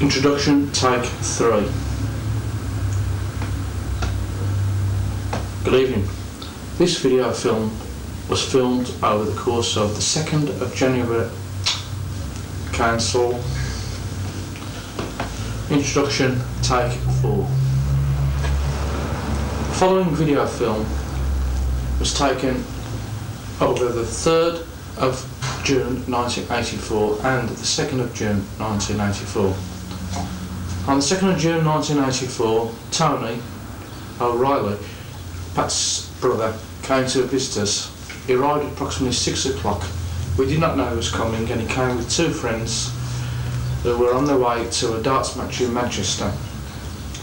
Introduction, take three. Good evening. This video film was filmed over the course of the 2nd of January Council. Introduction, take four. The following video film was taken over the 3rd of June 1984 and the 2nd of June 1984. On the 2nd of June 1984, Tony O'Reilly, Pat's brother, came to visit us. He arrived at approximately 6 o'clock. We did not know he was coming and he came with two friends who were on their way to a darts match in Manchester.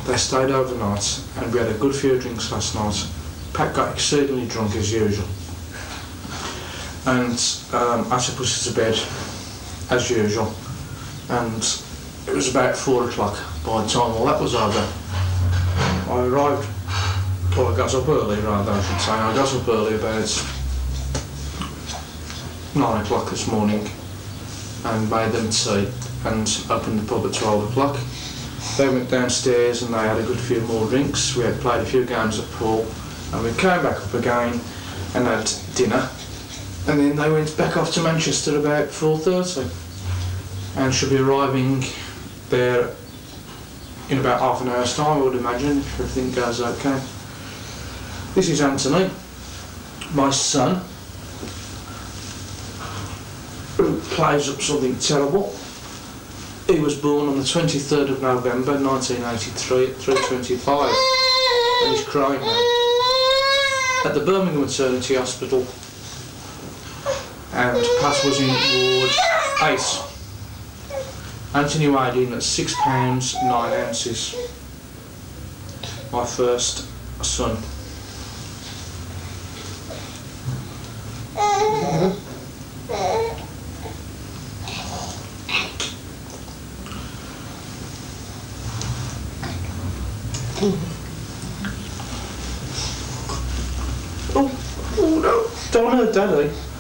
They stayed overnight and we had a good few drinks last night. Pat got exceedingly drunk as usual and um, I took us to bed as usual and it was about four o'clock by the time all that was over. I arrived, well I got up early rather I should say, I got up early about nine o'clock this morning and made them tea and opened the pub at 12 o'clock. They went downstairs and they had a good few more drinks. We had played a few games of pool and we came back up again and had dinner and then they went back off to Manchester about 4.30 and should be arriving there in about half an hour's time I would imagine if everything goes okay. This is Anthony, my son, who plays up something terrible. He was born on the 23rd of November 1983 at 3.25 and he's crying now. At the Birmingham Maternity Hospital and Pat was in Ward 8. Anthony weighed in at six pounds nine ounces. My first son. Oh, oh no, don't hurt daddy.